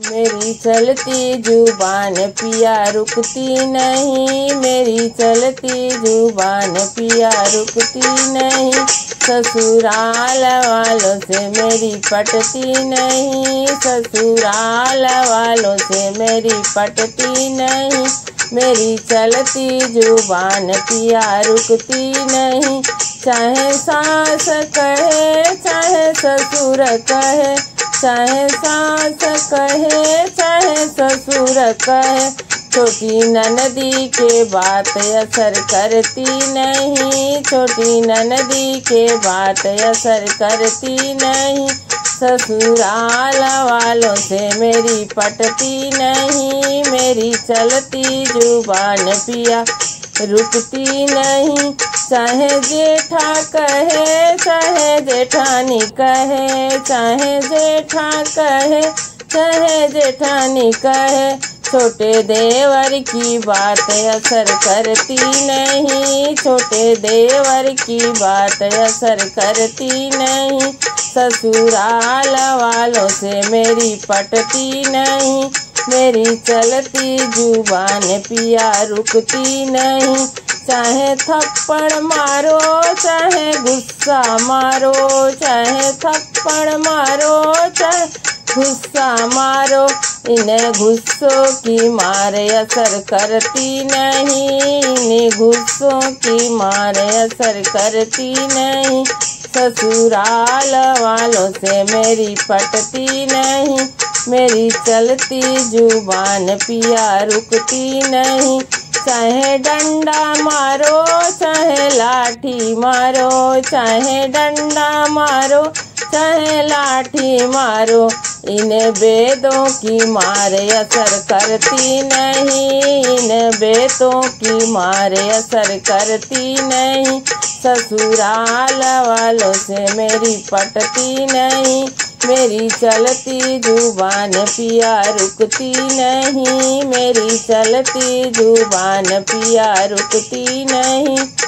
मेरी चलती ज़ुबान पिया रुकती नहीं। मेरी चलती ज़ुबान पिया रुकती नहीं। ससुराल वालों से मेरी पटती नहीं। ससुराल वालों से मेरी पटती नहीं। मेरी चलती ज़ुबान पिया रुकती नहीं। चाहे सास कहे, चाहे ससुर कहे चाहे सास कहे, चाहे ससुर कहे, छोटी ननदी के बात असर करती नहीं। छोटी ननदी के बात असर करती नहीं। ससुराल वालों से मेरी पटती नहीं। मेरी चलती ज़ुबान पिया रुकती नहीं। चाहे जेठा कहे, चाहे जेठानी कहे, चाहे जेठा कहे, चाहे जेठानी कहे, छोटे देवर की बात असर करती नहीं, छोटे देवर की बात असर करती नहीं, ससुराल वालों से मेरी पटती नहीं, मेरी चलती ज़ुबान पिया रुकती नहीं चाहे थप्पड़ मारो, चाहे गुस्सा मारो, चाहे थप्पड़ मारो, चाहे गुस्सा मारो। इन्हें गुस्सों की मारे असर करती नहीं, इन्हें गुस्सों की मारे असर करती नहीं। ससुराल वालों से मेरी पटती नहीं, मेरी चलती ज़ुबान पिया रुकती नहीं। चाहे डंडा मारो, चाहे लाठी मारो, चाहे डंडा मारो, चाहे लाठी मारो इन वेदों की मारे असर करती नहीं इन बेतों की मारे असर करती नहीं, ससुराल वालों से मेरी पटती नहीं मेरी चलती ज़ुबान पिया रुकती नहीं। मेरी चलती ज़ुबान पिया रुकती नहीं।